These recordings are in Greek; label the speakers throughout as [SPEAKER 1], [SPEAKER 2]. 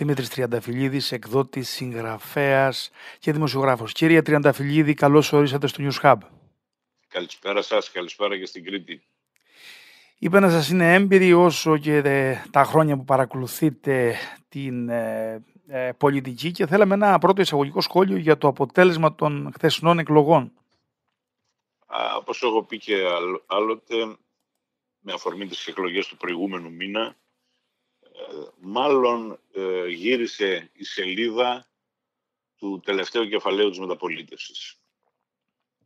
[SPEAKER 1] Δημήτρης Τριανταφυλλίδης, εκδότης, συγγραφέας και δημοσιογράφος. Κύριε Τριανταφυλλίδη, καλώς ορίσατε στο News Hub.
[SPEAKER 2] Καλησπέρα σας, καλησπέρα και στην Κρήτη.
[SPEAKER 1] Είπε να σας είναι έμπειροι όσο και τα χρόνια που παρακολουθείτε την ε, ε, πολιτική και θέλαμε ένα πρώτο εισαγωγικό σχόλιο για το αποτέλεσμα των χθεσινών εκλογών.
[SPEAKER 2] Όπως έχω πει και άλλοτε, με αφορμή τις εκλογές του προηγούμενου μήνα, ε, μάλλον ε, γύρισε η σελίδα του τελευταίου κεφαλαίου της μεταπολίτευσης.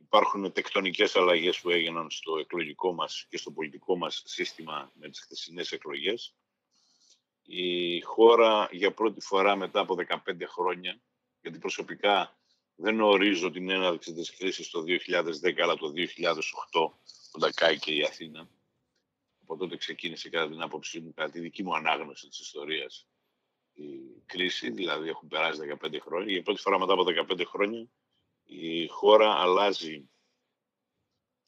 [SPEAKER 2] Υπάρχουν τεκτονικές αλλαγές που έγιναν στο εκλογικό μας και στο πολιτικό μας σύστημα με τις χθεσινές εκλογές. Η χώρα για πρώτη φορά μετά από 15 χρόνια, γιατί προσωπικά δεν ορίζω την έναρξη της κρίσης το 2010, αλλά το 2008, όταν κάηκε η Αθήνα, από τότε ξεκίνησε κατά την άποψή μου, κατά τη δική μου ανάγνωση της ιστορίας, η κρίση, δηλαδή έχουν περάσει 15 χρόνια. Για πρώτη φορά μετά από 15 χρόνια η χώρα αλλάζει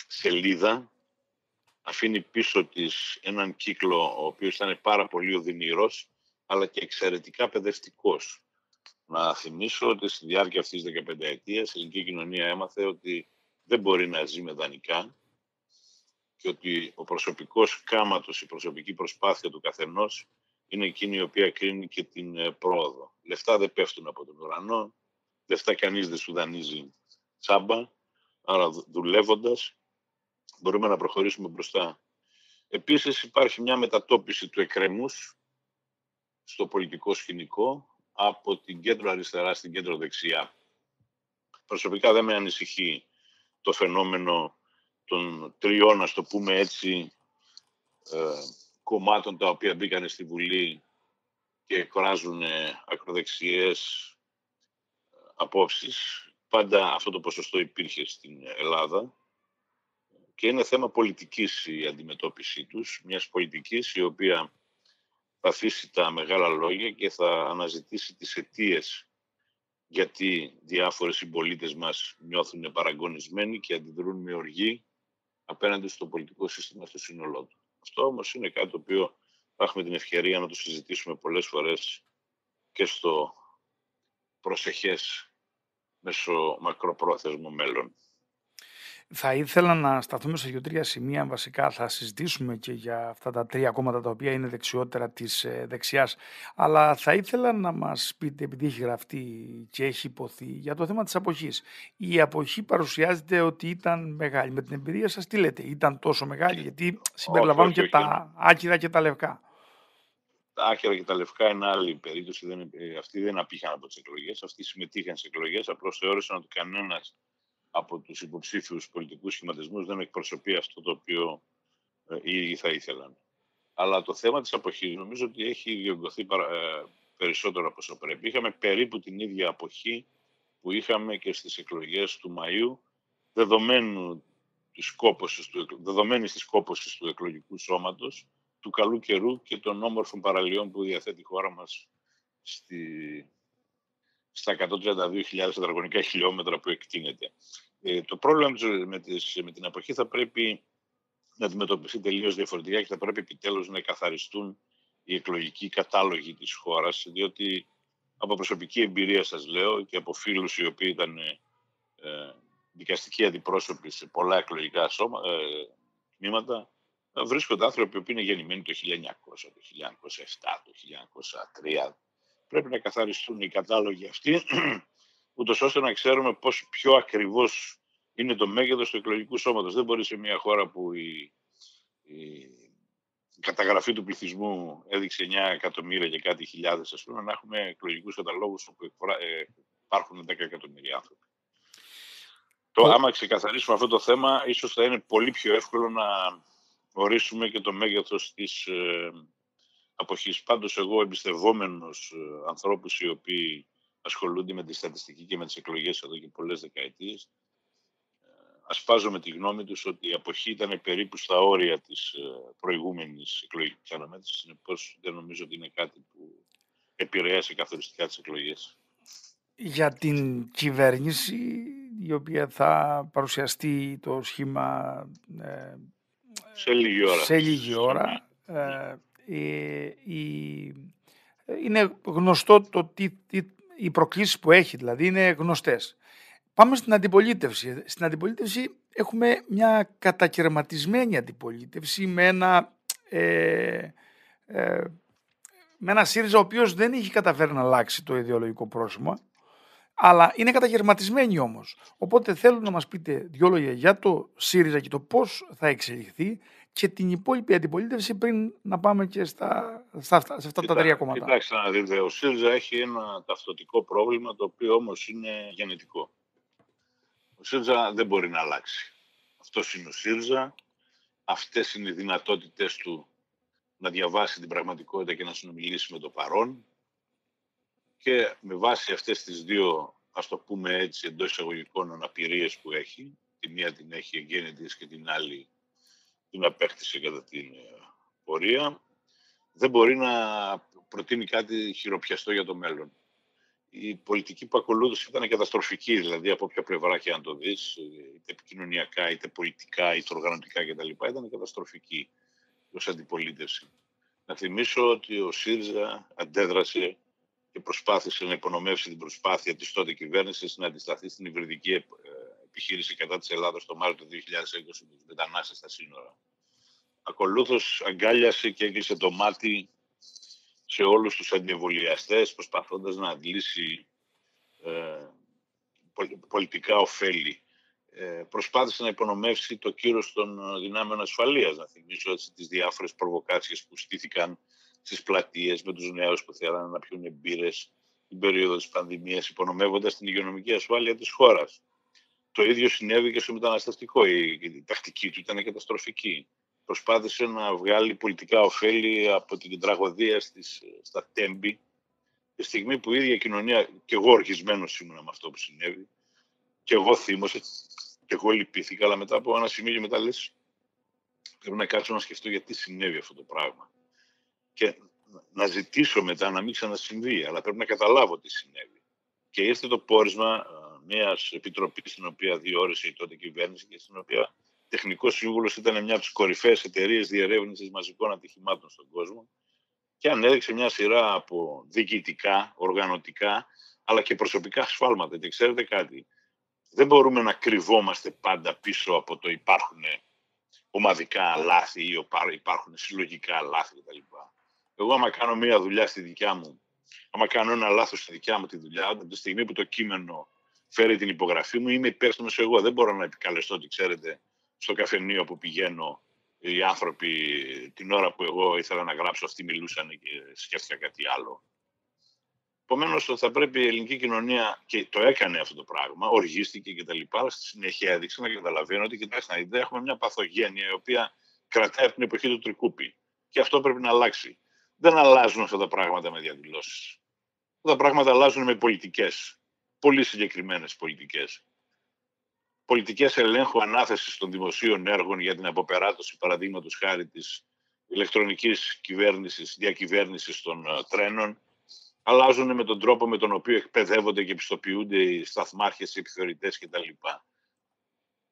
[SPEAKER 2] σελίδα, αφήνει πίσω της έναν κύκλο ο οποίος ήταν πάρα πολύ οδυνηρός, αλλά και εξαιρετικά παιδευτικός. Να θυμίσω ότι στη διάρκεια αυτής της 15 ετίας η ελληνική κοινωνία έμαθε ότι δεν μπορεί να ζει με δανεικά, και ότι ο προσωπικός κάματος, η προσωπική προσπάθεια του καθενός είναι εκείνη η οποία κρίνει και την ε, πρόοδο. Λεφτά δεν πέφτουν από τον ουρανό, λεφτά κανείς δεν σου δανείζει τσάμπα, άρα δουλεύοντας μπορούμε να προχωρήσουμε μπροστά. Επίσης υπάρχει μια μετατόπιση του εκκρεμούς στο πολιτικό σκηνικό από την κέντρο αριστερά στην κέντρο δεξιά. Προσωπικά δεν με ανησυχεί το φαινόμενο των τριών, ας το πούμε έτσι, ε, κομμάτων τα οποία μπήκαν στη Βουλή και εκφράζουν ακροδεξιές ε, απόψεις. Πάντα αυτό το ποσοστό υπήρχε στην Ελλάδα και είναι θέμα πολιτικής η αντιμετώπιση τους, μιας πολιτικής η οποία θα αφήσει τα μεγάλα λόγια και θα αναζητήσει τις αιτίες γιατί διάφοροι συμπολίτες μας νιώθουν παραγωνισμένοι και αντιδρούν με οργή απέναντι στο πολιτικό σύστημα στο σύνολό του. Αυτό όμως είναι κάτι το οποίο θα έχουμε την ευκαιρία να το συζητήσουμε πολλές φορές και στο προσεχές μέσω μακροπρόθεσμο μέλλον.
[SPEAKER 1] Θα ήθελα να σταθούμε σε δύο-τρία σημεία. Βασικά θα συζητήσουμε και για αυτά τα τρία κόμματα τα οποία είναι δεξιότερα της ε, δεξιάς. Αλλά θα ήθελα να μας πείτε, επειδή έχει γραφτεί και έχει υποθεί, για το θέμα της αποχής. Η αποχή παρουσιάζεται ότι ήταν μεγάλη. Με την εμπειρία σας τι λέτε, ήταν τόσο μεγάλη, γιατί συμπεριλαμβάνουν και τα άκυρα και τα λευκά;
[SPEAKER 2] Τα άκυρα και τα λευκά είναι άλλη περίπτωση. Δεν, ε, αυτοί δεν απήχαν από τις εκλογές. Αυτοί συμμετείχαν σε εκλογές. Απλώς θεώρησαν ότι κανένας από τους υποψήφιους πολιτικούς σχηματισμούς δεν εκπροσωπεί αυτό το οποίο ε, ήδη θα ήθελαν. Αλλά το θέμα της αποχής νομίζω ότι έχει διωγγωθεί ε, περισσότερο από όσο πρέπει. Είχαμε περίπου την ίδια αποχή που είχαμε και στις εκλογές του Μαΐου, δεδομένου της κόπωσης του, δεδομένης της κόπωσης του εκλογικού σώματος, του καλού καιρού και των όμορφων παραλίων που διαθέτει η χώρα μας στη, στα 132.000 τετραγωνικά χιλιόμετρα που εκτείνεται. Ε, το πρόβλημα με, τις, με την αποχή θα πρέπει να αντιμετωπιστεί τελείως διαφορετικά και θα πρέπει επιτέλους να καθαριστούν οι εκλογικοί κατάλογοι της χώρας, διότι από προσωπική εμπειρία σας λέω και από φίλους οι οποίοι ήταν ε, δικαστικοί αντιπρόσωποι σε πολλά εκλογικά σώμα, ε, τμήματα, βρίσκονται άνθρωποι που είναι γεννημένοι το 1900, το 1907, το 1903. Πρέπει να καθαριστούν οι κατάλογοι αυτοί ούτως ώστε να ξέρουμε πώς πιο ακριβώς είναι το μέγεθος του εκλογικού σώματος. Δεν μπορεί σε μια χώρα που η, η καταγραφή του πληθυσμού έδειξε 9 εκατομμύρια και κάτι χιλιάδες, ας πούμε, να έχουμε εκλογικούς καταλόγους όπου ε, υπάρχουν 10 εκατομμύρια άνθρωποι. Το, άμα ξεκαθαρίσουμε αυτό το θέμα, ίσως θα είναι πολύ πιο εύκολο να ορίσουμε και το μέγεθος της ε, αποχής. Πάντως, εγώ εμπιστευόμενος ε, ανθρώπους οι οποίοι ασχολούνται με τη στατιστική και με τις εκλογές εδώ και πολλές δεκαετίες, ε, ασπάζομαι τη γνώμη τους ότι η αποχή ήταν περίπου στα όρια της ε, προηγούμενης εκλογικής αναμέτρησης. Συνεπώς δεν νομίζω ότι είναι κάτι που επηρέασε καθοριστικά τις εκλογές.
[SPEAKER 1] Για την κυβέρνηση η οποία θα παρουσιαστεί το σχήμα
[SPEAKER 2] ε, σε λίγη ώρα,
[SPEAKER 1] σε λίγη ώρα η, είναι γνωστό το τι, τι, οι προκλήσεις που έχει, δηλαδή είναι γνωστές. Πάμε στην αντιπολίτευση. Στην αντιπολίτευση έχουμε μια κατακαιρματισμένη αντιπολίτευση με ένα, ε, ε, με ένα ΣΥΡΙΖΑ ο οποίος δεν έχει καταφέρει να αλλάξει το ιδεολογικό πρόσωπο αλλά είναι καταγερματισμένοι όμως. Οπότε θέλω να μας πείτε δυο λόγια για το ΣΥΡΙΖΑ και το πώς θα εξελιχθεί και την υπόλοιπη αντιπολίτευση πριν να πάμε και στα, στα, σε αυτά τα τρία κόμματα.
[SPEAKER 2] Κοιτάξτε να δείτε, ο ΣΥΡΙΖΑ έχει ένα ταυτοτικό πρόβλημα το οποίο όμως είναι γενετικό. Ο ΣΥΡΙΖΑ δεν μπορεί να αλλάξει. Αυτός είναι ο ΣΥΡΙΖΑ. Αυτές είναι οι δυνατότητες του να διαβάσει την πραγματικότητα και να συνομιλήσει με το παρόν και με βάση αυτές τις δύο, ας το πούμε έτσι, εντός εισαγωγικών αναπηρίες που έχει, τη μία την έχει εγκαίνητης και την άλλη την απέκτησε κατά την ε, πορεία, δεν μπορεί να προτείνει κάτι χειροπιαστό για το μέλλον. Η πολιτική που ακολούθησε ήταν καταστροφική, δηλαδή από όποια πλευρά και αν το δεις, είτε επικοινωνιακά, είτε πολιτικά, είτε οργανωτικά κτλ. Ήταν καταστροφική ως αντιπολίτευση. Να θυμίσω ότι ο ΣΥΡΙΖΑ αντέδρασε και προσπάθησε να υπονομεύσει την προσπάθεια της τότε κυβέρνησης να αντισταθεί στην υβριδική ε, επιχείρηση κατά της Ελλάδας το Μάρτιο του 2020 με τους μετανάστες στα σύνορα. Ακολούθως αγκάλιασε και έκλεισε το μάτι σε όλους τους αντιεμβολιαστές προσπαθώντας να αντλήσει ε, πολιτικά ωφέλη. Ε, προσπάθησε να υπονομεύσει το κύρος των δυνάμεων ασφαλείας. Να θυμίσω έτσι, τις διάφορες προβοκάτσιες που στήθηκαν στις πλατείες με τους νέους που θέλανε να πιούν μπύρες την περίοδο της πανδημίας υπονομεύοντας την υγειονομική ασφάλεια της χώρας. Το ίδιο συνέβη και στο μεταναστευτικό. Η, η τακτική του ήταν καταστροφική. Προσπάθησε να βγάλει πολιτικά ωφέλη από την τραγωδία στις, στα Τέμπη τη στιγμή που η ίδια κοινωνία, και εγώ ορκισμένος ήμουν με αυτό που συνέβη, και εγώ θύμωσα, και εγώ λυπήθηκα, αλλά μετά από ένα σημείο και μετά λες, πρέπει να κάτσω να σκεφτώ γιατί συνέβη αυτό το πράγμα και να ζητήσω μετά να μην ξανασυμβεί, αλλά πρέπει να καταλάβω τι συνέβη. Και ήρθε το πόρισμα μια επιτροπής στην οποία διόρισε η τότε κυβέρνηση και στην οποία τεχνικός σύμβουλος ήταν μια από τις κορυφαίες εταιρείες διερεύνησης μαζικών ατυχημάτων στον κόσμο και ανέδειξε μια σειρά από διοικητικά, οργανωτικά, αλλά και προσωπικά ασφάλματα. Και ξέρετε κάτι, δεν μπορούμε να κρυβόμαστε πάντα πίσω από το υπάρχουν ομαδικά λάθη ή υπάρχουν συλλογικά λάθη κτλ. Εγώ, άμα κάνω μία δουλειά στη δικιά μου, άμα κάνω ένα λάθος στη δικιά μου τη δουλειά, από τη στιγμή που το κείμενο φέρει την υπογραφή μου, είμαι υπεύθυνος εγώ. Δεν μπορώ να επικαλεστώ ότι ξέρετε στο καφενείο που πηγαίνω οι άνθρωποι την ώρα που εγώ ήθελα να γράψω, αυτοί μιλούσαν και σκέφτηκα κάτι άλλο. Επομένως, θα πρέπει η ελληνική κοινωνία, και το έκανε αυτό το πράγμα, οργίστηκε και τα λοιπά, στη συνέχεια έδειξε να καταλαβαίνω ότι, κοιτάξτε να δείτε, έχουμε μια παθογένεια η οποία κρατάει από την εποχή του τρικούπη. Και αυτό πρέπει να αλλάξει δεν αλλάζουν αυτά τα πράγματα με διαδηλώσεις. Αυτά τα πράγματα αλλάζουν με πολιτικές. Πολύ συγκεκριμένες πολιτικές. Πολιτικές ελέγχου ανάθεσης των δημοσίων έργων για την αποπεράτωση, παραδείγματος χάρη της ηλεκτρονικής κυβέρνησης, διακυβέρνησης των ε, τρένων, αλλάζουν με τον τρόπο με τον οποίο εκπαιδεύονται και επιστοποιούνται οι σταθμάρχες, οι επιθεωρητές κτλ.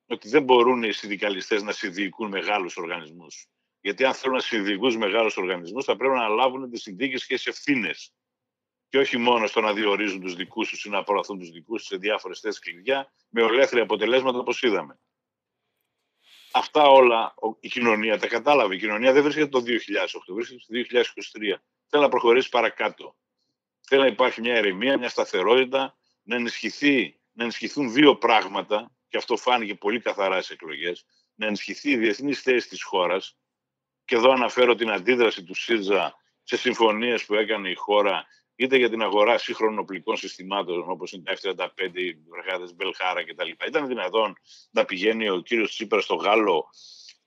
[SPEAKER 2] Ότι δεν μπορούν οι συνδικαλιστές να συνδιοικούν μεγάλους οργανισμούς. Γιατί αν θέλουν να συνδικούν μεγάλους οργανισμούς, θα πρέπει να λάβουν τις συνθήκες και τις ευθύνες. Και όχι μόνο στο να διορίζουν τους δικούς τους ή να προωθούν τους δικούς τους σε διάφορες θέσεις κλειδιά, με ολέθρια αποτελέσματα όπως είδαμε. Αυτά όλα η κοινωνία τα κατάλαβε. Η κοινωνία δεν βρίσκεται το 2008, βρίσκεται το 2023. Θέλει να προχωρήσει παρακάτω. Θέλει να υπάρχει μια ερεμία, μια σταθερότητα, να, ενισχυθεί, να ενισχυθούν δύο πράγματα, και αυτό φάνηκε πολύ καθαρά στις εκλογές, να ενισχυθεί η διεθνής θέση της χώρας, και εδώ αναφέρω την αντίδραση του ΣΥΡΖΑ σε συμφωνίες που έκανε η χώρα είτε για την αγορά σύγχρονων οπλικών συστημάτων όπως είναι τα F-35, οι βρεγάδες Μπελχάρα κτλ. Ήταν δυνατόν να πηγαίνει ο κύριος Τσίπρας στο Γάλλο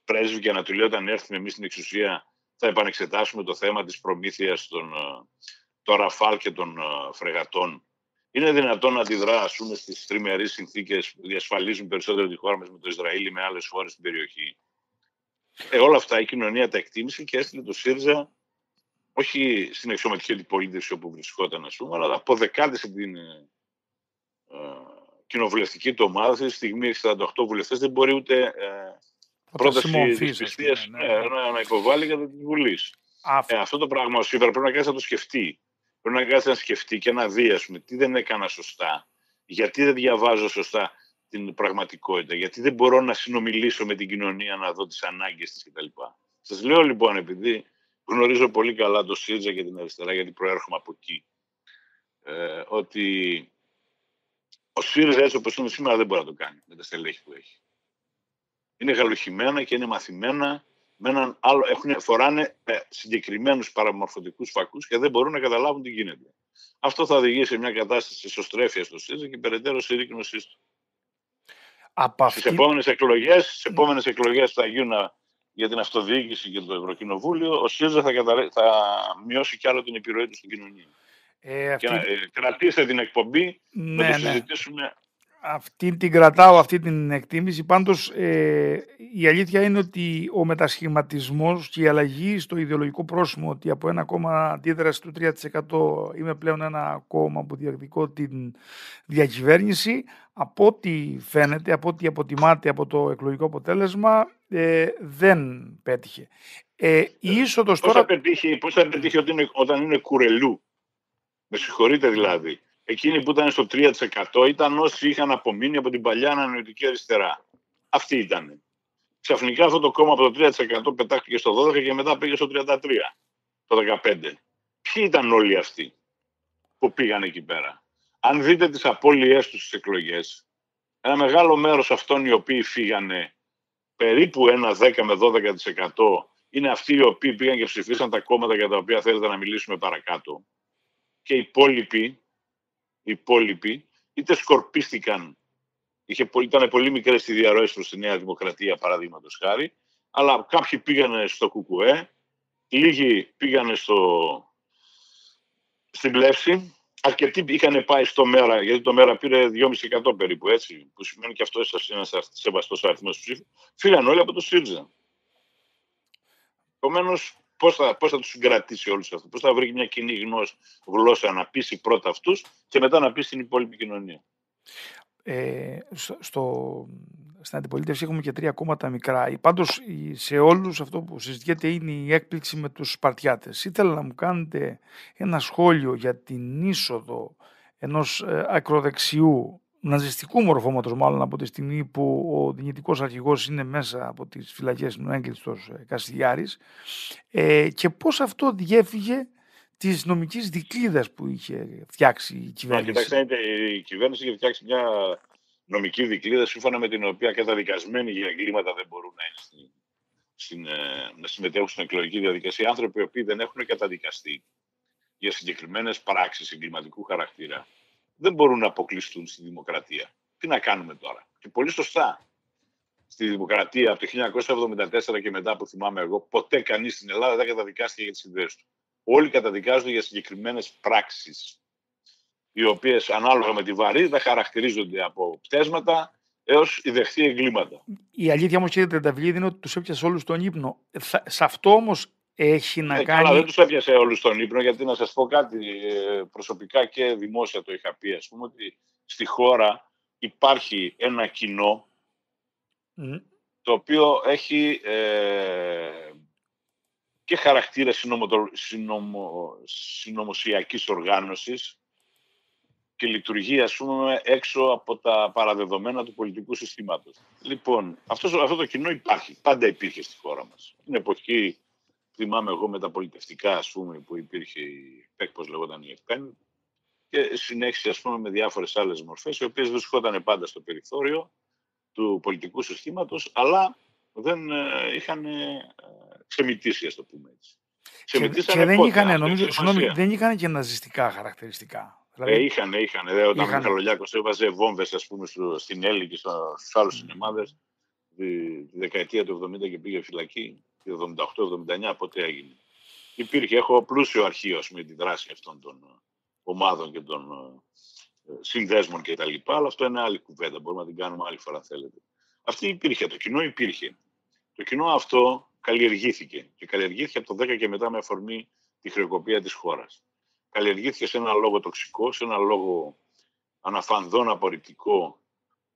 [SPEAKER 2] πρέσβη και να του λέει όταν έρθουμε εμείς στην εξουσία θα επανεξετάσουμε το θέμα της προμήθειας των, των Ραφάλ και των φρεγατών. Είναι δυνατόν να αντιδράσουμε στις τριμερείς συνθήκες που διασφαλίζουν περισσότερο τη χώρα μας με το Ισραήλ ή με άλλες χώρες στην περιοχή. Ε, όλα αυτά η κοινωνία τα εκτίμησε και έστειλε το ΣΥΡΙΖΑ όχι στην εξωματική αντιπολίτευση όπου βρισκόταν, ας πούμε, αλλά αποδεκάτησε την ε, ε, κοινοβουλευτική του ομάδα. Στη στιγμή 48 βουλευτές δεν μπορεί ούτε ε, πρόταση της πιστεία ναι, ναι. ναι, να υποβάλει κατά τη Βουλή. Ε, αυτό το πράγμα ο Σίβερ πρέπει να κάνει να το σκεφτεί. Πρέπει να κάτσει να σκεφτεί και να δει, πούμε, τι δεν έκανα σωστά, γιατί δεν διαβάζω σωστά την πραγματικότητα, γιατί δεν μπορώ να συνομιλήσω με την κοινωνία, να δω τις ανάγκες της κτλ. Σας λέω λοιπόν, επειδή γνωρίζω πολύ καλά το ΣΥΡΙΖΑ και την αριστερά, γιατί προέρχομαι από εκεί, ε, ότι ο ΣΥΡΙΖΑ έτσι όπως είναι σήμερα δεν μπορεί να το κάνει με τα στελέχη που έχει. Είναι γαλοχημένα και είναι μαθημένα με έναν άλλο, έχουν, φοράνε ε, συγκεκριμένους παραμορφωτικούς φακούς και δεν μπορούν να καταλάβουν τι γίνεται. Αυτό θα οδηγήσει σε μια κατάσταση ισοστρέφεια στο ΣΥΡΙΖΑ και περαιτέρω συρρήκνωσή του. Από Στις επόμενες εκλογές επόμενες εκλογές που θα γίνουν για την αυτοδιοίκηση και το Ευρωκοινοβούλιο, ο ΣΥΡΙΖΑ θα, θα μειώσει κι άλλο την επιρροή του στην κοινωνία. Ε, αυτή... Και να, ε, κρατήστε την εκπομπή, ναι, να το ναι. συζητήσουμε
[SPEAKER 1] αυτή την κρατάω αυτή την εκτίμηση. Πάντως ε, η αλήθεια είναι ότι ο μετασχηματισμός και η αλλαγή στο ιδεολογικό πρόσημο ότι από ένα κόμμα αντίδραση του 3% είμαι πλέον ένα κόμμα που διεκδικώ την διακυβέρνηση από ό,τι φαίνεται, από ό,τι αποτιμάται από το εκλογικό αποτέλεσμα ε, δεν πέτυχε. Ε, η είσοδος
[SPEAKER 2] πώς, τώρα... θα πετύχει, πώς θα πετύχει όταν είναι, όταν είναι κουρελού; Με συγχωρείτε δηλαδή εκείνοι που ήταν στο 3% ήταν όσοι είχαν απομείνει από την παλιά ανανεωτική αριστερά. Αυτή ήταν. Ξαφνικά αυτό το κόμμα από το 3% πετάχτηκε στο 12% και μετά πήγε στο 33% το 15%. Ποιοι ήταν όλοι αυτοί που πήγαν εκεί πέρα; Αν δείτε τις απώλειές τους στις εκλογές, ένα μεγάλο μέρος αυτών οι οποίοι φύγανε περίπου ένα 10 με 12% είναι αυτοί οι οποίοι πήγαν και ψηφίσαν τα κόμματα για τα οποία θέλετε να μιλήσουμε παρακάτω. Και οι υπόλοιποι οι υπόλοιποι είτε σκορπίστηκαν, είχε, ήταν πολύ μικρές οι διαρροές προς τη Νέα Δημοκρατία παραδείγματος χάρη, αλλά κάποιοι πήγανε στο ΚΚΕ, λίγοι πήγανε στο, στην Πλεύση, αρκετοί είχαν πάει στο ΜΕΡΑ, γιατί το ΜΕΡΑ πήρε 2,5% περίπου, έτσι, που σημαίνει και αυτό είναι ένας σεβαστός αριθμός ψήφου. Φύγαν όλοι από το ΣΥΡΙΖΑ. Επομένως, Πώς θα, πώς θα τους συγκρατήσει όλους αυτού, πώς θα βρει μια κοινή γνώση, γλώσσα να πείσει πρώτα αυτούς και μετά να πείσει την υπόλοιπη κοινωνία;
[SPEAKER 1] Ε, στο, στην αντιπολίτευση έχουμε και τρία κόμματα μικρά. Πάντως σε όλους αυτό που συζητιέται είναι η έκπληξη με τους Σπαρτιάτες. Ήθελα να μου κάνετε ένα σχόλιο για την είσοδο ενός ε, ακροδεξιού ναζιστικού μορφώματος μάλλον από τη στιγμή που ο δυνητικός αρχηγός είναι μέσα από τις φυλακές του έγκλειστος ε, Κασιλιάρης ε, και πώς αυτό διέφυγε της νομικής δικλίδας που είχε φτιάξει η κυβέρνηση.
[SPEAKER 2] Κοιτάξτε, η κυβέρνηση είχε φτιάξει μια νομική δικλίδα σύμφωνα με την οποία καταδικασμένοι για εγκλήματα δεν μπορούν να, είναι στην, στην, ε, να συμμετέχουν στην εκλογική διαδικασία. Άνθρωποι οι οποίοι δεν έχουν καταδικαστεί για συγκεκριμένες πράξεις εγκληματικού χαρακτήρα δεν μπορούν να αποκλειστούν στη δημοκρατία. Τι να κάνουμε τώρα; Και πολύ σωστά. Στη δημοκρατία από το 1974 και μετά που θυμάμαι εγώ, ποτέ κανείς στην Ελλάδα δεν καταδικάστηκε για τις ιδέες του. Όλοι καταδικάζονται για συγκεκριμένες πράξεις, οι οποίες ανάλογα με τη βαρύτητα χαρακτηρίζονται από πτέσματα έως ιδεχθεί εγκλήματα.
[SPEAKER 1] Η αλήθεια όμως, κύριε Τρενταβλίδη, είναι ότι τους έπιασε όλους τον ύπνο. Ε, σε αυτό όμως έχει να ε, κάνει.
[SPEAKER 2] Καλά, δεν τους έπιασε όλους στον ύπνο, γιατί να σας πω κάτι ε, προσωπικά και δημόσια το είχα πει. Α πούμε ότι στη χώρα υπάρχει ένα κοινό το οποίο έχει ε, και χαρακτήρα συνομο, συνωμοσιακής οργάνωσης και λειτουργεί ας πούμε έξω από τα παραδεδομένα του πολιτικού συστήματος. Λοιπόν, αυτός, αυτό το κοινό υπάρχει, πάντα υπήρχε στη χώρα μας. Την εποχή θυμάμαι εγώ με τα πολιτευτικά, ας πούμε, που υπήρχε η ΠΕΚ, πώς λεγόταν η ΕΚΠΕΝ, και συνέχισε, ας πούμε, με διάφορες άλλες μορφές, οι οποίες βρισκόταν πάντα στο περιθώριο του πολιτικού συστήματος, αλλά δεν ε, είχαν ε, ξεμητήσει, ας το πούμε έτσι.
[SPEAKER 1] Και, και δεν, είχαν, νομίζω, συγνώμη, δεν είχαν και ναζιστικά χαρακτηριστικά.
[SPEAKER 2] Δηλαδή... Ε, είχαν, είχαν. Ε, όταν είχαν. ο Μιχαλολιάκος έβαζε βόμβες, ας πούμε, στην Έλλη και στους άλλους mm. σινεμάδες, τη, τη δεκαετία του 70 και πήγε φυλακή. 78-79 πότε έγινε. Υπήρχε, έχω πλούσιο αρχείο με τη δράση αυτών των ε, ομάδων και των ε, συνδέσμων και τα λοιπά, αλλά αυτό είναι άλλη κουβέντα, μπορούμε να την κάνουμε άλλη φορά θέλετε. Αυτή υπήρχε, το κοινό υπήρχε. Το κοινό αυτό καλλιεργήθηκε και καλλιεργήθηκε από το 10 και μετά με αφορμή τη χρεοκοπία της χώρας. Καλλιεργήθηκε σε ένα λόγο τοξικό, σε ένα λόγο αναφανδόν απορριπτικό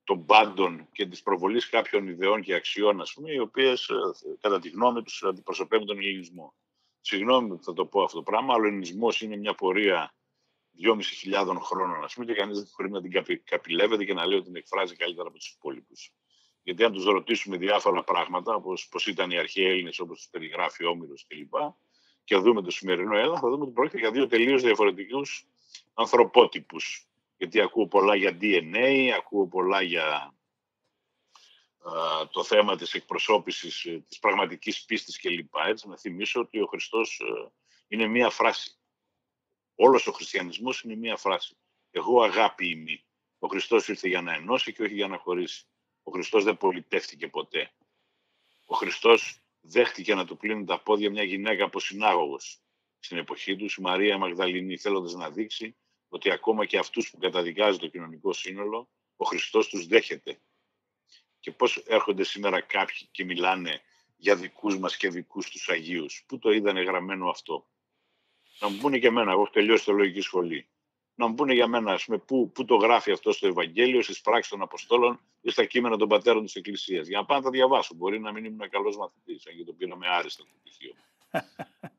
[SPEAKER 2] των πάντων και της προβολής κάποιων ιδεών και αξιών, ας πούμε, οι οποίες, ε, κατά τη γνώμη τους, αντιπροσωπεύουν τον ελληνισμό. Συγγνώμη που θα το πω αυτό το πράγμα, αλλά ο ελληνισμός είναι μια πορεία 2.500 χρόνων, ας πούμε, και κανείς δεν μπορεί να την καπηλεύεται και να λέει ότι την εκφράζει καλύτερα από τους υπόλοιπους. Γιατί αν τους ρωτήσουμε διάφορα πράγματα, όπως πώς ήταν οι αρχαίοι Έλληνες, όπως τους περιγράφει ο Όμηρος κλπ., και δούμε το σημερινό Έλληνα, θα δούμε ότι πρόκειται για δύο τελείως διαφορετικούς ανθρωπότυπους. Γιατί ακούω πολλά για DNA, ακούω πολλά για το θέμα της εκπροσώπησης ε, της πραγματικής πίστης κλπ. Έτσι, να θυμίσω ότι ο Χριστός ε, είναι μία φράση. Όλος ο χριστιανισμός είναι μία φράση. Εγώ αγάπη είμαι. Ο Χριστός ήρθε για να ενώσει και όχι για να χωρίσει. Ο Χριστός δεν πολιτεύτηκε ποτέ. Ο Χριστός δέχτηκε να του πλύνει τα πόδια μια γυναίκα από συνάγωγος. Στην εποχή του η Μαρία Μαγδαληνή θέλοντας να δείξει ότι ακόμα και αυτούς που καταδικάζει το κοινωνικό σύνολο, ο Χριστός τους δέχεται. Και πώς έρχονται σήμερα κάποιοι και μιλάνε για δικούς μας και δικούς τους Αγίους. Πού το είδανε γραμμένο αυτό; Να μου πούνε και εμένα, εγώ έχω τελειώσει το λογική σχολή να μου πούνε για μένα πούμε, πού, πού το γράφει αυτό στο Ευαγγέλιο, στις πράξεις των Αποστόλων ή στα κείμενα των πατέρων της Εκκλησίας. Για να πάω να τα διαβάσω. Μπορεί να μην ήμουν καλός μαθητής, αν και το πήραμε άριστα το πτυχίο.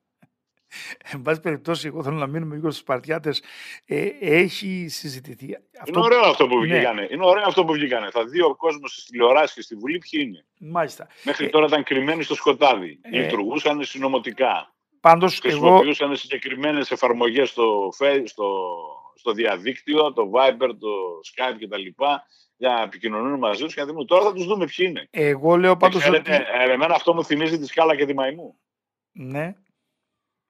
[SPEAKER 1] Εν πάση περιπτώσει, εγώ θέλω να μείνουμε λίγο στους Σπαρτιάτες. Ε, έχει συζητηθεί.
[SPEAKER 2] Είναι αυτό... ωραίο αυτό που ναι. βγήκανε. Είναι ωραίο αυτό που βγήκανε. Θα δει ο κόσμος στις τηλεοράσεις και στη Βουλή ποιοι είναι.
[SPEAKER 1] Μάλιστα.
[SPEAKER 2] Μέχρι ε... τώρα ήταν κρυμμένοι στο σκοτάδι. Ε... Λειτουργούσαν συνωμοτικά.
[SPEAKER 1] Πάντως,
[SPEAKER 2] Χρησιμοποιούσαν εγώ... συγκεκριμένες εφαρμογές στο, στο, στο διαδίκτυο, το Viber, το Skype κτλ. Για να επικοινωνούν μαζί τους και να δούμε. Τώρα θα τους δούμε ποιοι είναι.
[SPEAKER 1] Εγώ λέω πάντως.
[SPEAKER 2] Ότι... Εμένα αυτό μου θυμίζει τη σκάλα και τη μαϊμού.
[SPEAKER 1] Ναι.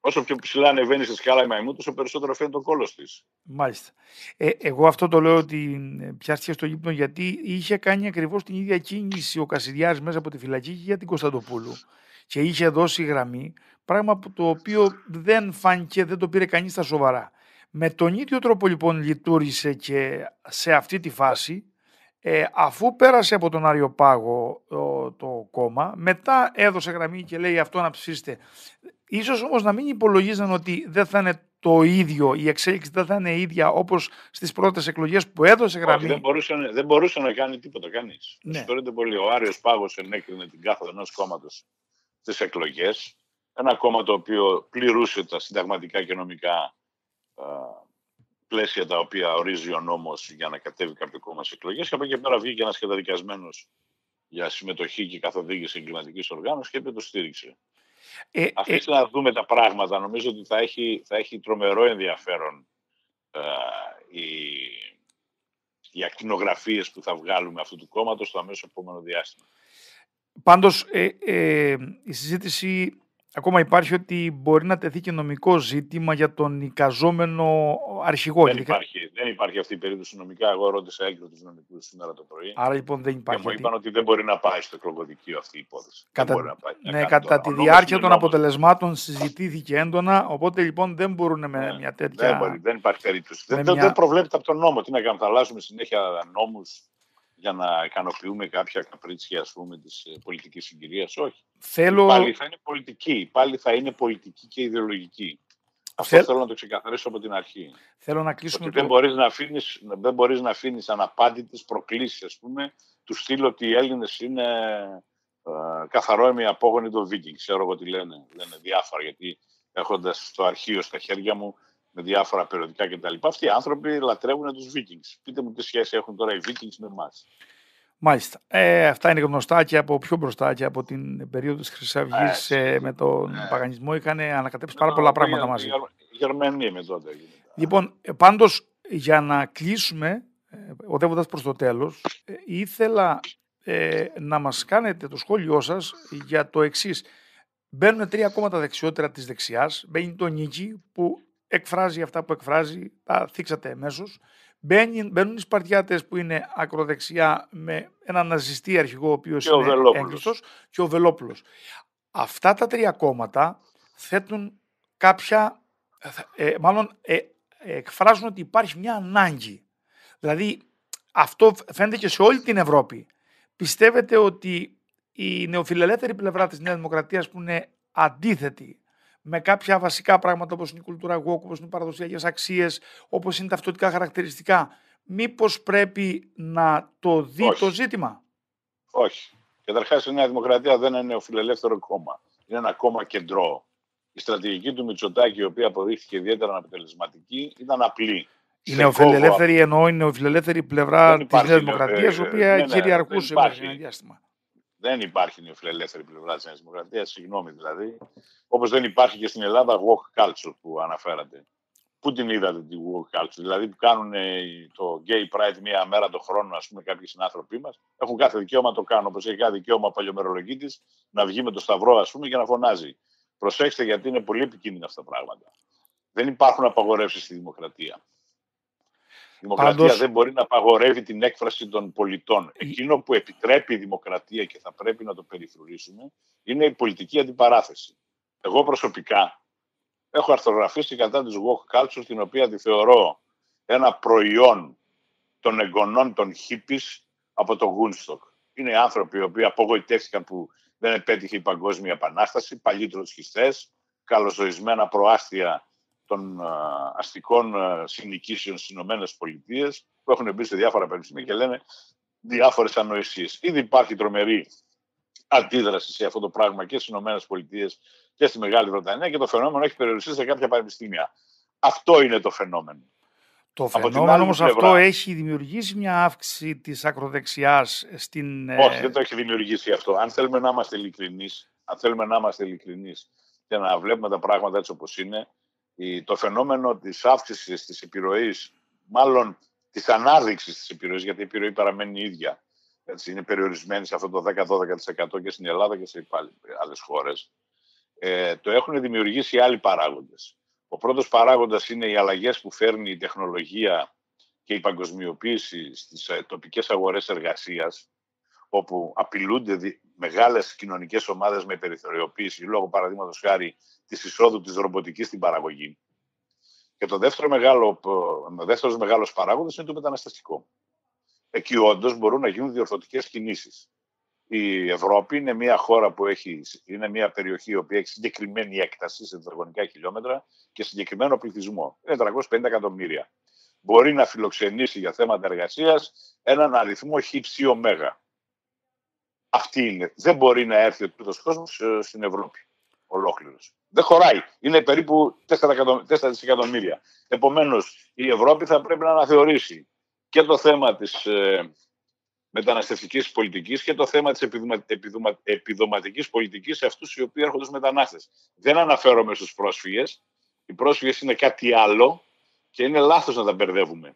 [SPEAKER 2] Όσο πιο ψηλά ανεβαίνεις στη σκάλα η μαϊμού, τόσο περισσότερο φαίνεται το κόλος της.
[SPEAKER 1] Μάλιστα. Ε, εγώ αυτό το λέω ότι πιάστηκε στο γύπνο γιατί είχε κάνει ακριβώς την ίδια κίνηση ο Κασιδιάρης μέσα από τη φυλακή για την Κωνσταντοπούλου. Και είχε δώσει γραμμή, πράγμα που το οποίο δεν φάνηκε, δεν το πήρε κανείς στα σοβαρά. Με τον ίδιο τρόπο λοιπόν λειτουργήσε και σε αυτή τη φάση, ε, αφού πέρασε από τον Αριοπάγο το, το κόμμα, μετά έδωσε γραμμή και λέει αυτό να ψήσετε. Ίσως όμως να μην υπολογίζαν ότι δεν θα είναι το ίδιο, η εξέλιξη δεν θα είναι ίδια όπως στις πρώτες εκλογές που έδωσε γραμμή.
[SPEAKER 2] δεν, μπορούσε, δεν μπορούσε να κάνει τίποτα κανείς. Ναι. πολύ. Ο Άριος Πάγος ενέκρινε την κάθοδο ενός κόμματος στις εκλογές. Ένα κόμμα το οποίο πληρούσε τα συνταγματικά και νομικά πλαίσια τα οποία ορίζει ο νόμος για να κατέβει κάποιο κόμμα σε εκλογές και από εκεί πέρα βγήκε ένας καταδικασμένος για συμμετοχή και καθοδήγηση εγκληματικής οργάνωσης και το στήριξε. Ε, Αφήστε ε, να δούμε τα πράγματα. Νομίζω ότι θα έχει, θα έχει τρομερό ενδιαφέρον ε, οι, οι ακτινογραφίες που θα βγάλουμε αυτού του κόμματος στο αμέσως επόμενο διάστημα.
[SPEAKER 1] Πάντως, ε, ε, η συζήτηση Ακόμα υπάρχει ότι μπορεί να τεθεί και νομικό ζήτημα για τον εικαζόμενο αρχηγό.
[SPEAKER 2] Δεν υπάρχει, δεν υπάρχει αυτή η περίπτωση νομικά. Εγώ ρώτησα έγκυρο τους νομικούς σήμερα το πρωί.
[SPEAKER 1] Άρα λοιπόν δεν υπάρχει.
[SPEAKER 2] Και μου είπαν ότι δεν μπορεί να πάει στο εκλογοδικείο αυτή η υπόθεση.
[SPEAKER 1] Κατά, να πάει, ναι, κατά τη διάρκεια των αποτελεσμάτων συζητήθηκε έντονα. Οπότε λοιπόν δεν μπορούν με ναι, μια τέτοια.
[SPEAKER 2] Δεν, μπορεί, δεν υπάρχει περίπτωση. Δεν, μια... δεν προβλέπεται από τον νόμο. Τι να κάνουμε, θα αλλάζουμε συνέχεια νόμους για να ικανοποιούμε κάποια καπρίτσια ας πούμε της ε, πολιτικής συγκυρίας; Όχι.
[SPEAKER 1] Θέλω...
[SPEAKER 2] Πάλι θα είναι πολιτική. Πάλι θα είναι πολιτική και ιδεολογική. Αυτό θέλω να το ξεκαθαρίσω από την αρχή.
[SPEAKER 1] Θέλω να κλείσουμε
[SPEAKER 2] ότι το... δεν μπορείς να αφήνεις, δεν μπορείς να αφήνεις αναπάντητες προκλήσεις, ας πούμε, του στείλω ότι οι Έλληνες είναι ε, καθαρόιμοι απόγονοι των Βίκινγκ. Ξέρω εγώ τι λένε. Λένε διάφορα, γιατί έχοντας το αρχείο στα χέρια μου, με διάφορα περιοδικά κτλ. Αυτοί οι άνθρωποι λατρεύουν τους Vikings. Πείτε μου τι σχέση έχουν τώρα οι Vikings με εμάς.
[SPEAKER 1] Μάλιστα. Ε, αυτά είναι γνωστά και από πιο μπροστά και από την περίοδο της Χρυσής Αυγής ε, με τον ε, Παγανισμό. Είχαν ανακατέψει πάρα πολλά πράγματα μαζί.
[SPEAKER 2] Γερμανία με τότε.
[SPEAKER 1] Λοιπόν, ε, πάντως για να κλείσουμε, ε, οδεύοντας προς το τέλος, ε, ήθελα ε, να μας κάνετε το σχόλιο σας για το εξής. Μπαίνουν τρία κόμματα δεξιότερα της δεξιάς. Μπαίνει το Νίκη που εκφράζει αυτά που εκφράζει, τα θίξατε εμέσως. Μπαίνουν οι Σπαρτιάτες που είναι ακροδεξιά με έναν ναζιστή αρχηγό ο οποίος είναι έγκλειστος και ο Βελόπουλος. Αυτά τα τρία κόμματα θέτουν κάποια. Ε, μάλλον ε, εκφράζουν ότι υπάρχει μια ανάγκη. Δηλαδή αυτό φαίνεται και σε όλη την Ευρώπη. Πιστεύετε ότι η νεοφιλελεύθερη πλευρά της Νέας Δημοκρατίας που είναι αντίθετη με κάποια βασικά πράγματα όπως είναι η κουλτούρα εγώ, όπως είναι οι παραδοσιακές αξίες, όπως είναι τα αυτοτικά χαρακτηριστικά. Μήπως πρέπει να το δει το ζήτημα;
[SPEAKER 2] Όχι. Καταρχάς η Νέα Δημοκρατία δεν είναι νεοφιλελεύθερο κόμμα. Είναι ένα κόμμα κεντρό. Η στρατηγική του Μητσοτάκη, η οποία αποδείχθηκε ιδιαίτερα αναποτελεσματική, ήταν απλή.
[SPEAKER 1] Η νεοφιλελεύθερη εννοώ, η νεοφιλελεύθερη πλευρά της Νέας Δημοκρατίας, η οποία ναι, ναι, κυριαρχούσε
[SPEAKER 2] μέχρι
[SPEAKER 1] ένα διάστημα.
[SPEAKER 2] Δεν υπάρχει νεοφιλελεύθερη πλευρά της Νέας Δημοκρατίας, συγγνώμη δηλαδή. Όπως δεν υπάρχει και στην Ελλάδα walk culture που αναφέρατε. Πού την είδατε τη walk culture, δηλαδή που κάνουν το gay pride μία μέρα το χρόνο, ας πούμε, κάποιοι συνάνθρωποι μας, έχουν κάθε δικαίωμα να το κάνουν. Όπως έχει κάθε δικαίωμα ο παλιομερολογίτη να βγει με το σταυρό, ας πούμε, και να φωνάζει. Προσέξτε γιατί είναι πολύ επικίνδυνα αυτά τα πράγματα. Δεν υπάρχουν απαγορεύσεις στη δημοκρατία. Η δημοκρατία Πάντως... δεν μπορεί να απαγορεύει την έκφραση των πολιτών. Εκείνο που επιτρέπει η δημοκρατία και θα πρέπει να το περιφρουρήσουμε είναι η πολιτική αντιπαράθεση. Εγώ προσωπικά έχω αρθρογραφήσει κατά της walk culture την οποία τη θεωρώ ένα προϊόν των εγγονών των χίπης από το Woodstock. Είναι άνθρωποι οι οποίοι απογοητεύτηκαν που δεν επέτυχε η Παγκόσμια Επανάσταση, παλιοί τροτσκιστές, καλοζωισμένα προάστια των αστικών συνοικήσεων στις Ηνωμένες Πολιτείες που έχουν μπει σε διάφορα πανεπιστήμια και λένε διάφορες ανοησίες. Ήδη υπάρχει τρομερή αντίδραση σε αυτό το πράγμα και στις Ηνωμένες Πολιτείες και στη Μεγάλη Βρετανία και το φαινόμενο έχει περιοριστεί σε κάποια πανεπιστήμια. Αυτό είναι το φαινόμενο.
[SPEAKER 1] Το φαινόμενο όμως αυτό έχει δημιουργήσει μια αύξηση της ακροδεξιάς στην.
[SPEAKER 2] Ε, Όχι, δεν το έχει δημιουργήσει αυτό. Αν θέλουμε να είμαστε ειλικρινείς, αν θέλουμε να είμαστε ειλικρινείς και να βλέπουμε τα πράγματα έτσι όπως είναι, το φαινόμενο της αύξησης της επιρροής, μάλλον της ανάδειξης της επιρροής, γιατί η επιρροή παραμένει η ίδια. Έτσι, είναι περιορισμένη σε αυτό το 10-12% και στην Ελλάδα και σε άλλες χώρες. Ε, το έχουν δημιουργήσει άλλοι παράγοντες. Ο πρώτος παράγοντας είναι οι αλλαγές που φέρνει η τεχνολογία και η παγκοσμιοποίηση στις ε, τοπικές αγορές εργασίας, όπου απειλούνται μεγάλες κοινωνικές ομάδες με περιθωριοποίηση, λόγω παραδείγματος χάρη της εισόδου της ρομποτικής στην παραγωγή. Και το δεύτερο μεγάλο, ο δεύτερος μεγάλος παράγοντας είναι το μεταναστευτικό. Εκεί όντως μπορούν να γίνουν διορθωτικές κινήσεις. Η Ευρώπη είναι μια χώρα που έχει, είναι μια περιοχή η οποία έχει συγκεκριμένη έκταση σε τετραγωνικά χιλιόμετρα και συγκεκριμένο πληθυσμό. Είναι 350 εκατομμύρια. Μπορεί να φιλοξενήσει για θέματα εργασίας έναν αριθμό χύψη ωμέγα. Αυτή είναι. Δεν μπορεί να έρθει ο τρίτος κόσμος ε, στην Ευρώπη ολόκληρος. Δεν χωράει. Είναι περίπου 4 δισεκατομμύρια. Επομένως, η Ευρώπη θα πρέπει να αναθεωρήσει και το θέμα της ε, μεταναστευτικής πολιτικής και το θέμα της επιδομα, επιδοματικής πολιτικής σε αυτούς οι οποίοι έρχονται ως μετανάστες. Δεν αναφέρομαι στους πρόσφυγες. Οι πρόσφυγες είναι κάτι άλλο και είναι λάθος να τα μπερδεύουμε.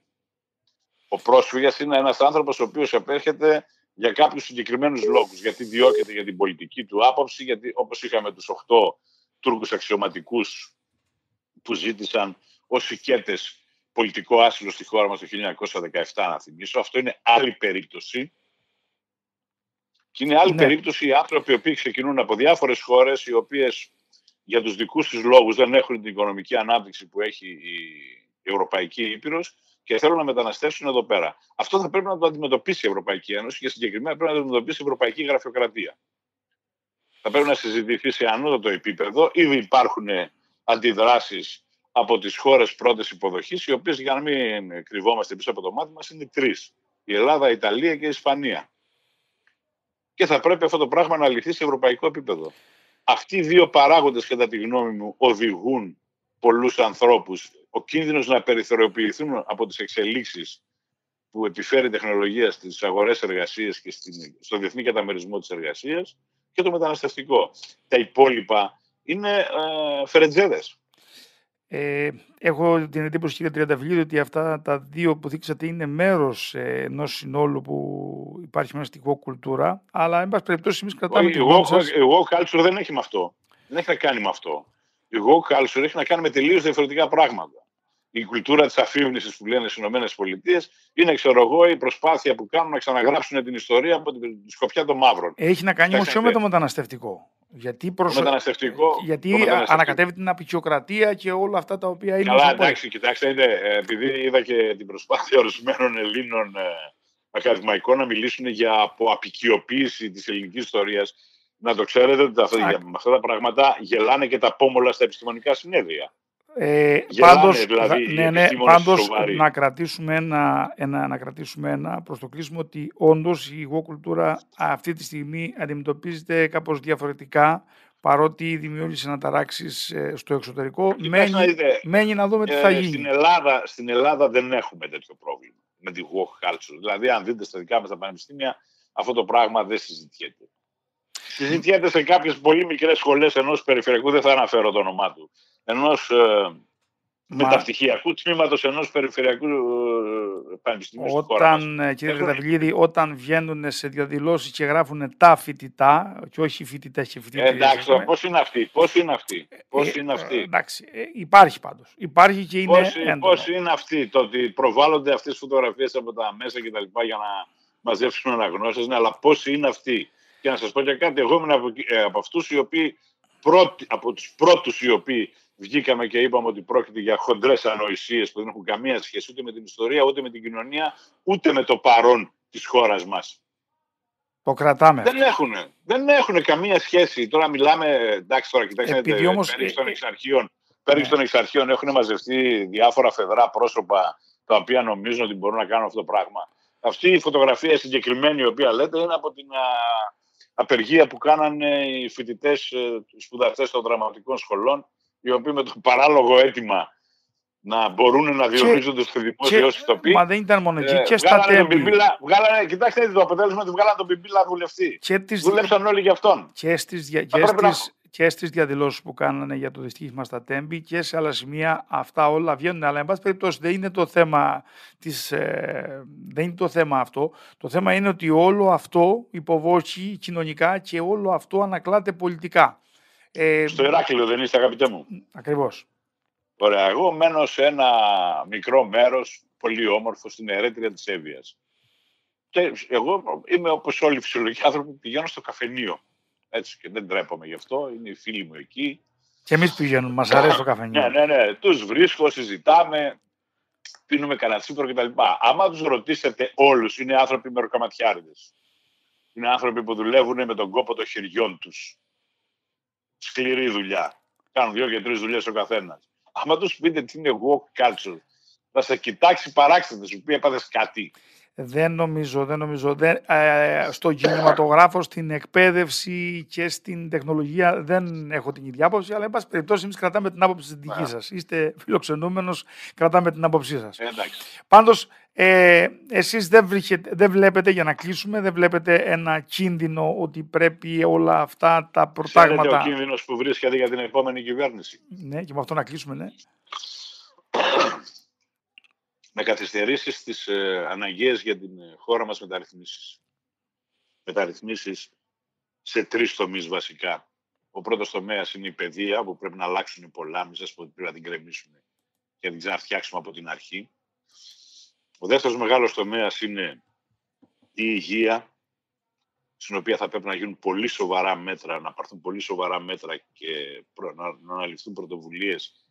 [SPEAKER 2] Ο πρόσφυγας είναι ένας άνθρωπος ο οποίος επέρχεται για κάποιους συγκεκριμένους λόγους. Γιατί διώκεται για την πολιτική του άποψη, γιατί όπως είχαμε τους 8 Τούρκους αξιωματικούς που ζήτησαν ως οικέτε πολιτικό άσυλο στη χώρα μας το 1917, να θυμίσω. Αυτό είναι άλλη περίπτωση. Και είναι άλλη ναι. περίπτωση οι άνθρωποι που ξεκινούν από διάφορες χώρες, οι οποίες για τους δικούς τους λόγους δεν έχουν την οικονομική ανάπτυξη που έχει η Ευρωπαϊκή Ήπειρος και θέλουν να μεταναστεύσουν εδώ πέρα. Αυτό θα πρέπει να το αντιμετωπίσει η Ευρωπαϊκή Ένωση και συγκεκριμένα πρέπει να το αντιμετωπίσει η Ευρωπαϊκή Γραφειοκρατία. Θα πρέπει να συζητηθεί σε ανώτατο επίπεδο. Ήδη υπάρχουν αντιδράσεις από τις χώρες πρώτης υποδοχής, οι οποίες για να μην κρυβόμαστε πίσω από το μάτι μας είναι τρεις. Η Ελλάδα, η Ιταλία και η Ισπανία. Και θα πρέπει αυτό το πράγμα να λυθεί σε ευρωπαϊκό επίπεδο. Αυτοί οι δύο παράγοντες, κατά τη γνώμη μου, οδηγούν πολλούς ανθρώπους ο κίνδυνος να περιθωριοποιηθούν από τις εξελίξεις που επιφέρει η τεχνολογία στις αγορές εργασίας και στο διεθνή καταμερισμό της εργασίας και το μεταναστευτικό. Τα υπόλοιπα είναι ε, φερετζέδες.
[SPEAKER 1] Ε, έχω την εντύπωση, κύριε Τριανταφυλλίδη, ότι αυτά τα δύο που δείξατε είναι μέρος ε, ενός συνόλου που υπάρχει μια αστικό κουλτούρα. Αλλά, εν πάση περιπτώσει, εμείς κρατάμε την
[SPEAKER 2] Εγώ, εγώ culture δεν έχει με αυτό. Δεν έχει να κάνει με αυτό. Η woke culture έχει να κάνει με τελείως διαφορετικά πράγματα. Η κουλτούρα της αφήμνησης που λένε στις ΗΠΑ είναι, ξέρω εγώ, η προσπάθεια που κάνουν να ξαναγράψουν την ιστορία από την σκοπιά των μαύρων.
[SPEAKER 1] Έχει να κάνει όμως με το μεταναστευτικό. Γιατί,
[SPEAKER 2] προσ... το μεταναστευτικό,
[SPEAKER 1] Γιατί το μεταναστευτικό. ανακατεύει την απεικιοκρατία και όλα αυτά τα οποία είναι.
[SPEAKER 2] Καλά, εντάξει, κοιτάξτε, είναι, ε, επειδή είδα και την προσπάθεια ορισμένων Ελλήνων ε, ακαδημαϊκών να μιλήσουν για αποαπικιοποίηση της ελληνικής ιστορίας να το ξέρετε ότι αυτά, με αυτά τα πράγματα γελάνε και τα πόμολα στα επιστημονικά συνέδρια.
[SPEAKER 1] Ε, πάντως, δηλαδή, ναι, ναι, πάντως να, κρατήσουμε ένα, ένα, να κρατήσουμε ένα προς το κλείσιμο ότι όντως η υγωκουλτούρα αυτή τη στιγμή αντιμετωπίζεται κάπως διαφορετικά παρότι δημιούργησε αναταράξει ε, στο εξωτερικό. Μένει, να, μένει να δούμε τι θα γίνει.
[SPEAKER 2] Στην Ελλάδα, στην Ελλάδα δεν έχουμε τέτοιο πρόβλημα με τη walk culture. Δηλαδή, αν δείτε στα δικά μας τα πανεπιστήμια, αυτό το πράγμα δεν συζητιέται. Συζητιέται σε κάποιες πολύ μικρές σχολές ενός περιφερειακού, δεν θα αναφέρω το όνομά του, ενός ε, Μα... μεταπτυχιακού τμήματος ενός περιφερειακού ε, πανεπιστημίου
[SPEAKER 1] Όταν, ε, κύριε Ρεταβλίδη, όταν βγαίνουν σε διαδηλώσεις και γράφουν τα φοιτητά, και όχι φοιτητές και φοιτητές.
[SPEAKER 2] εντάξει, πώς είναι αυτοί, πώς είναι αυτοί. Πώς είναι αυτοί.
[SPEAKER 1] εντάξει, υπάρχει πάντως. Υπάρχει και είναι.
[SPEAKER 2] Πώς είναι αυτοί, το ότι προβάλλονται αυτές τις φωτογραφίες από τα μέσα κτλ. για να μαζεύσουν αναγνώσεις, ναι, αλλά πώς είναι αυτοί. Και να σας πω και κάτι, εγώ ήμουν από, από αυτούς οι οποίοι πρώτοι, από τους πρώτους οι οποίοι βγήκαμε και είπαμε ότι πρόκειται για χοντρές ανοησίες που δεν έχουν καμία σχέση ούτε με την ιστορία, ούτε με την κοινωνία, ούτε με το παρόν της χώρας μας.
[SPEAKER 1] Το κρατάμε.
[SPEAKER 2] Δεν έχουν, δεν έχουν καμία σχέση. Τώρα μιλάμε, εντάξει τώρα κοιτάξτε, Επειδή όμως... πέριξ των εξαρχείων, πέριξ των εξαρχείων έχουν μαζευτεί διάφορα φεδρά πρόσωπα τα οποία νομίζουν ότι μπορούν να κάνουν αυτό το πράγμα. Αυτή η φωτογραφία συγκεκριμένη η οποία λέτε είναι από την απεργία που κάνανε οι φοιτητές, ε, σπουδαστές των δραματικών σχολών οι οποίοι με το παράλογο αίτημα να μπορούν να διορίζονται στο δημόσιο ως ηθοποιοί.
[SPEAKER 1] Μα δεν ήταν μόνο εκεί ε, και στα τέμπη.
[SPEAKER 2] Βγάλανε, κοιτάξτε το αποτέλεσμα ότι βγάλανε τον Μπιμπίλα βουλευτή. Και τις, Δούλεψαν όλοι για αυτόν.
[SPEAKER 1] Και στις, και, στις, και στις διαδηλώσεις που κάνανε για το δυστύχημα στα τέμπη και σε άλλα σημεία αυτά όλα βγαίνουν. Αλλά εν πάση περιπτώσει δεν είναι το θέμα, της, ε, δεν είναι το θέμα αυτό. Το θέμα είναι ότι όλο αυτό υποβόχει κοινωνικά και όλο αυτό ανακλάται πολιτικά.
[SPEAKER 2] Ε, Στο Ηράκλειο δεν είστε αγαπητέ μου.
[SPEAKER 1] Ακριβώς.
[SPEAKER 2] Ωραία. Εγώ μένω σε ένα μικρό μέρος, πολύ όμορφο, στην ερέτρια της Εύβοιας. Και εγώ είμαι όπως όλοι οι φυσιολογικοί άνθρωποι που πηγαίνω στο καφενείο. Έτσι και δεν τρέπομαι γι' αυτό. Είναι οι φίλοι μου εκεί.
[SPEAKER 1] Και εμείς πηγαίνουμε, μας αρέσει το καφενείο.
[SPEAKER 2] Ναι, ναι, ναι. Τους βρίσκω, συζητάμε, πίνουμε κανένα τσίπρο κτλ. Άμα τους ρωτήσετε όλους, είναι άνθρωποι με ροκαματιάριδες. Είναι άνθρωποι που δουλεύουν με τον κόπο των χεριών τους σκληρή δουλειά. Κάνουν δύο και τρεις δουλειές ο καθένας. Άμα τους πείτε τι είναι walk culture, θα σε κοιτάξει παράξενος, σου πει έπαθες κάτι.
[SPEAKER 1] Δεν νομίζω, δεν νομίζω. Δεν, ε, στο κινηματογράφο, στην εκπαίδευση και στην τεχνολογία δεν έχω την ίδια άποψη, αλλά εν πάση περιπτώσει εμείς κρατάμε την άποψη της δικής σας. Είστε φιλοξενούμενος, κρατάμε την άποψή σας. Πάντως, ε, εσείς δεν, δεν βλέπετε, για να κλείσουμε, δεν βλέπετε ένα κίνδυνο ότι πρέπει όλα αυτά τα προτάγματα...
[SPEAKER 2] Ξέρετε ο κίνδυνος που βρίσκεται για την επόμενη κυβέρνηση.
[SPEAKER 1] Ναι, και με αυτό να κλείσουμε, ναι.
[SPEAKER 2] Με καθυστερήσεις στις ε, αναγκαίες για την ε, χώρα μας μεταρρυθμίσεις. Μεταρρυθμίσεις σε τρεις τομείς βασικά. Ο πρώτος τομέας είναι η παιδεία, που πρέπει να αλλάξουν πολλά, μην σας πω ότι πρέπει να την κρεμίσουμε και να την ξαναφτιάξουμε από την αρχή. Ο δεύτερος μεγάλος τομέας είναι η υγεία, στην οποία θα πρέπει να γίνουν πολύ σοβαρά μέτρα, να πάρθουν πολύ σοβαρά μέτρα και να αναλυθούν πρωτοβουλίες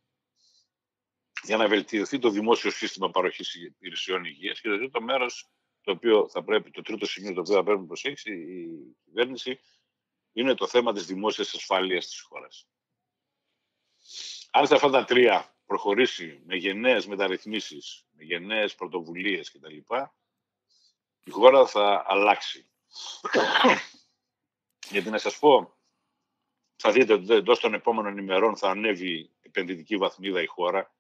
[SPEAKER 2] για να βελτιωθεί το δημόσιο σύστημα παροχής υπηρεσιών υγείας. Και το τρίτο μέρος, το οποίο θα πρέπει, το τρίτο σημείο το οποίο θα πρέπει να προσέξει η κυβέρνηση, είναι το θέμα της δημόσιας ασφάλειας της χώρας. Αν σε αυτά τα τρία προχωρήσει με γενναίες μεταρρυθμίσεις, με γενναίες πρωτοβουλίες κτλ. Η χώρα θα αλλάξει. Γιατί να σας πω, θα δείτε ότι εντός των επόμενων ημερών θα ανέβει επενδυτική βαθμίδα η χώρα.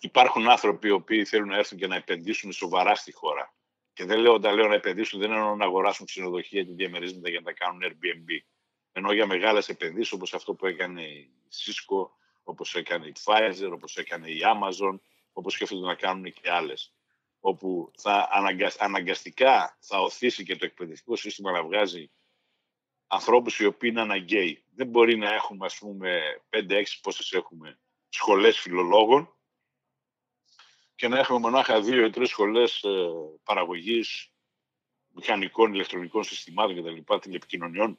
[SPEAKER 2] Υπάρχουν άνθρωποι οι οποίοι θέλουν να έρθουν και να επενδύσουν σοβαρά στη χώρα. Και δεν λέω όταν λέω να επενδύσουν, δεν εννοώ να αγοράσουν ξενοδοχεία και διαμερίσματα για να τα κάνουν Airbnb. Ενώ για μεγάλες επενδύσεις όπως αυτό που έκανε η Cisco, όπως έκανε η Pfizer, όπως έκανε η Amazon, όπως σκέφτονται να κάνουν και άλλες όπου θα αναγκαστικά θα οθήσει και το εκπαιδευτικό σύστημα να βγάζει ανθρώπους οι οποίοι είναι αναγκαίοι. Δεν μπορεί να έχουμε, ας πούμε, 5-6 πόσες έχουμε σχολές φιλολόγων και να έχουμε μονάχα δύο ή τρεις σχολές ε, παραγωγής μηχανικών, ηλεκτρονικών συστημάτων κτλ. τηλεπικοινωνιών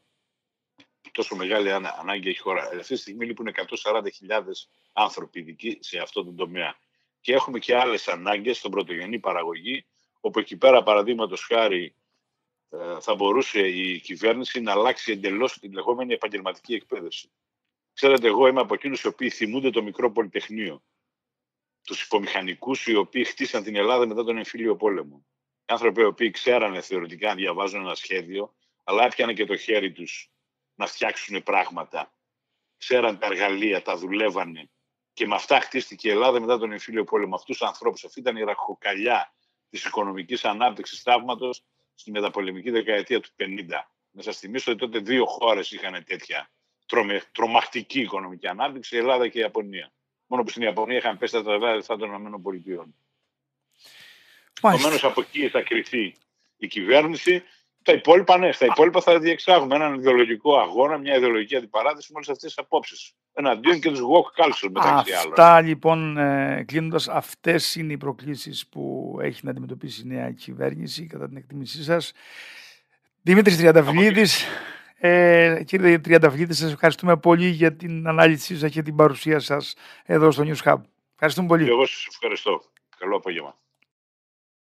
[SPEAKER 2] τόσο μεγάλη ανάγκη έχει η χώρα. Αυτή τη στιγμή λείπουν 140.000 άνθρωποι ειδικοί σε αυτό το τομέα. Και έχουμε και άλλες ανάγκες στον πρωτογενή παραγωγή, όπου εκεί πέρα, παραδείγματος χάρη, ε, θα μπορούσε η κυβέρνηση να αλλάξει εντελώς την λεγόμενη επαγγελματική εκπαίδευση. Ξέρετε, εγώ είμαι από εκείνους οι οποίοι θυμούνται το μικρό πολυτεχνείο. Τους υπομηχανικούς οι οποίοι χτίσαν την Ελλάδα μετά τον εμφύλιο πόλεμο. Οι άνθρωποι οι οποίοι ξέρανε θεωρητικά να διαβάζουν ένα σχέδιο, αλλά έπιανε και το χέρι τους να φτιάξουν πράγματα. Ξέραν τα εργαλεία, τα δουλεύανε. Και με αυτά χτίστηκε η Ελλάδα μετά τον εμφύλιο πόλεμο. Αυτούς τους ανθρώπους, αυτή ήταν η ραχοκαλιά της οικονομικής ανάπτυξης θαύματος στη μεταπολεμική δεκαετία του 50. Να σας θυμίσω ότι τότε δύο χώρες είχαν τέτοια τρομακτική οικονομική ανάπτυξη, η Ελλάδα και η Ιαπωνία. Μόνο που στην Ιαπωνία είχαν πέσει τα τρελά των ΗΠΑ. Επομένως από εκεί θα κρυθεί η κυβέρνηση. Τα υπόλοιπα, ναι, στα υπόλοιπα θα διεξάγουμε έναν ιδεολογικό αγώνα, μια ιδεολογική αντιπαράθεση με όλες αυτές τις απόψεις. Εναντίον και τους walk culture μεταξύ
[SPEAKER 1] άλλων. Αυτά λοιπόν, ε, κλείνοντας, αυτές είναι οι προκλήσεις που έχει να αντιμετωπίσει η νέα κυβέρνηση κατά την εκτίμησή σας. Δημήτρης Τριανταφυλλίδης, ε, κύριε Τριανταφυλλίδη, σας ευχαριστούμε πολύ για την ανάλυση σας και την παρουσία σας εδώ στο News Hub. Ευχαριστούμε πολύ. Και
[SPEAKER 2] εγώ σας ευχαριστώ. Καλό απόγευμα.